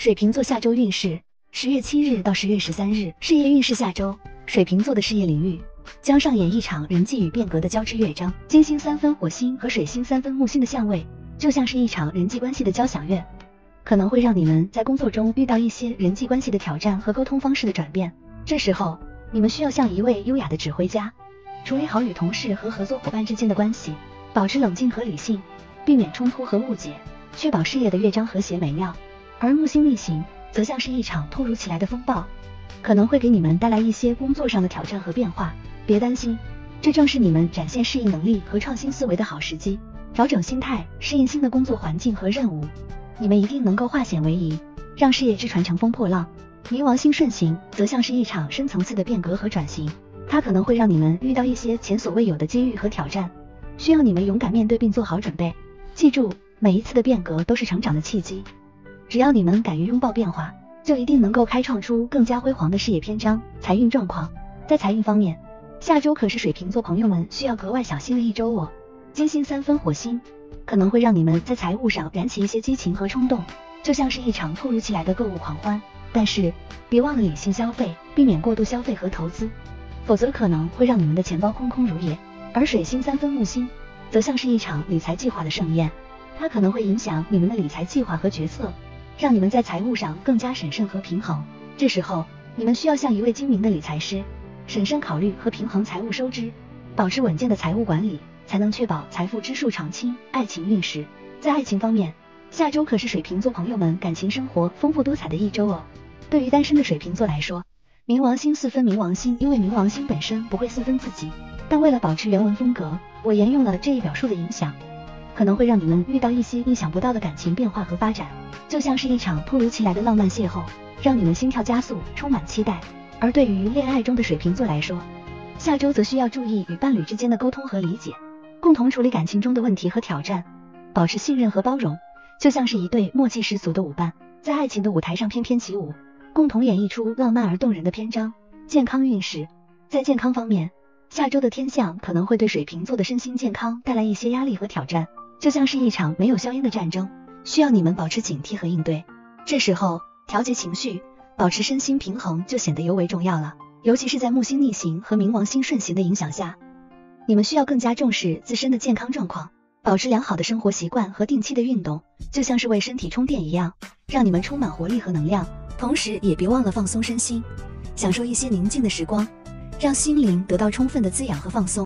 水瓶座下周运势：十月七日到十月十三日，事业运势下周，水瓶座的事业领域将上演一场人际与变革的交织乐章。金星三分火星和水星三分木星的相位，就像是一场人际关系的交响乐，可能会让你们在工作中遇到一些人际关系的挑战和沟通方式的转变。这时候，你们需要像一位优雅的指挥家，处理好与同事和合作伙伴之间的关系，保持冷静和理性，避免冲突和误解，确保事业的乐章和谐美妙。而木星逆行则像是一场突如其来的风暴，可能会给你们带来一些工作上的挑战和变化。别担心，这正是你们展现适应能力和创新思维的好时机。调整心态，适应新的工作环境和任务，你们一定能够化险为夷，让事业之船乘风破浪。冥王星顺行则像是一场深层次的变革和转型，它可能会让你们遇到一些前所未有的机遇和挑战，需要你们勇敢面对并做好准备。记住，每一次的变革都是成长的契机。只要你们敢于拥抱变化，就一定能够开创出更加辉煌的事业篇章。财运状况，在财运方面，下周可是水瓶座朋友们需要格外小心的一周哦。金星三分火星，可能会让你们在财务上燃起一些激情和冲动，就像是一场突如其来的购物狂欢。但是别忘了理性消费，避免过度消费和投资，否则可能会让你们的钱包空空如也。而水星三分木星，则像是一场理财计划的盛宴，它可能会影响你们的理财计划和决策。让你们在财务上更加审慎和平衡。这时候，你们需要像一位精明的理财师，审慎考虑和平衡财务收支，保持稳健的财务管理，才能确保财富之数长青。爱情运势，在爱情方面，下周可是水瓶座朋友们感情生活丰富多彩的一周哦。对于单身的水瓶座来说，冥王星四分冥王星，因为冥王星本身不会四分自己，但为了保持原文风格，我沿用了这一表述的影响。可能会让你们遇到一些意想不到的感情变化和发展，就像是一场突如其来的浪漫邂逅，让你们心跳加速，充满期待。而对于恋爱中的水瓶座来说，下周则需要注意与伴侣之间的沟通和理解，共同处理感情中的问题和挑战，保持信任和包容，就像是一对默契十足的舞伴，在爱情的舞台上翩翩起舞，共同演绎出浪漫而动人的篇章。健康运势，在健康方面，下周的天象可能会对水瓶座的身心健康带来一些压力和挑战。就像是一场没有硝烟的战争，需要你们保持警惕和应对。这时候调节情绪，保持身心平衡就显得尤为重要了。尤其是在木星逆行和冥王星顺行的影响下，你们需要更加重视自身的健康状况，保持良好的生活习惯和定期的运动，就像是为身体充电一样，让你们充满活力和能量。同时也别忘了放松身心，享受一些宁静的时光，让心灵得到充分的滋养和放松。